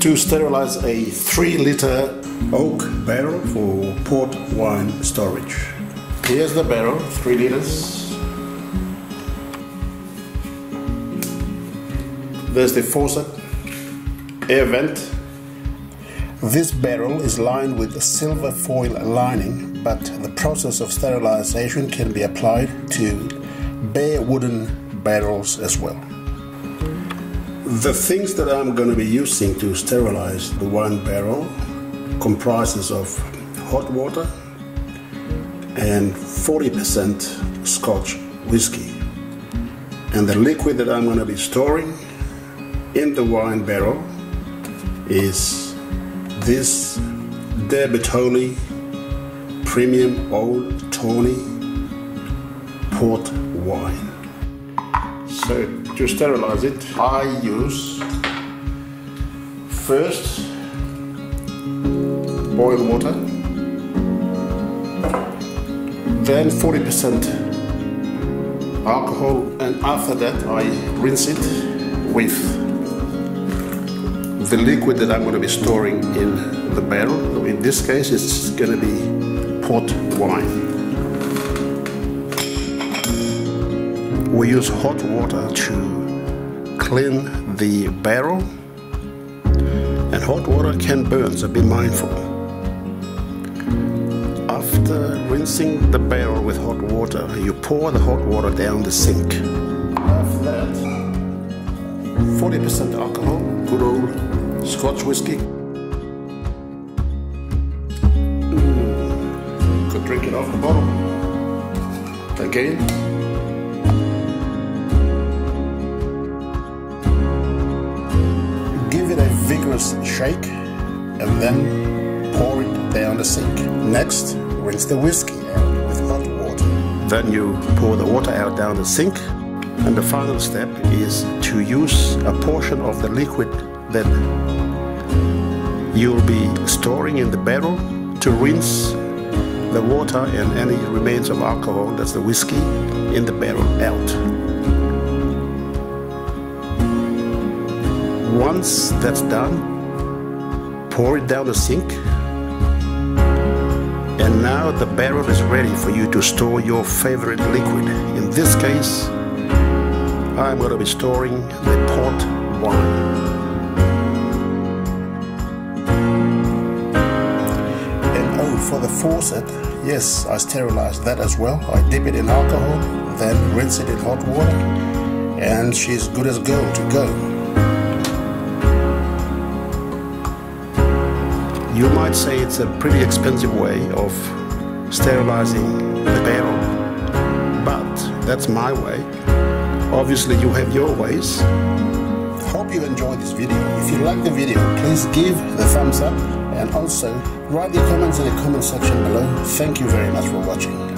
to sterilize a 3 liter oak barrel for port wine storage. Here's the barrel, 3 liters. There's the faucet, air vent. This barrel is lined with a silver foil lining, but the process of sterilization can be applied to bare wooden barrels as well. The things that I'm going to be using to sterilize the wine barrel comprises of hot water and 40% Scotch whiskey. And the liquid that I'm going to be storing in the wine barrel is this De Premium Old Tawny Port Wine. So to sterilize it, I use first boil water, then 40% alcohol, and after that I rinse it with the liquid that I'm going to be storing in the barrel. In this case, it's going to be port wine. Use hot water to clean the barrel and hot water can burn, so be mindful. After rinsing the barrel with hot water, you pour the hot water down the sink. After that, 40% alcohol, good old Scotch whiskey. Mm, could drink it off the bottle. Again, vigorous shake and then pour it down the sink. Next, rinse the whiskey out with hot water. Then you pour the water out down the sink. And the final step is to use a portion of the liquid that you'll be storing in the barrel to rinse the water and any remains of alcohol, that's the whiskey, in the barrel out. Once that's done, pour it down the sink. And now the barrel is ready for you to store your favorite liquid. In this case, I'm going to be storing the port wine. And oh, for the faucet, yes, I sterilized that as well. I dip it in alcohol, then rinse it in hot water, and she's good as gold to go. You might say it's a pretty expensive way of sterilizing the barrel, but that's my way. Obviously, you have your ways. Hope you enjoyed this video. If you like the video, please give the thumbs up and also write your comments in the comment section below. Thank you very much for watching.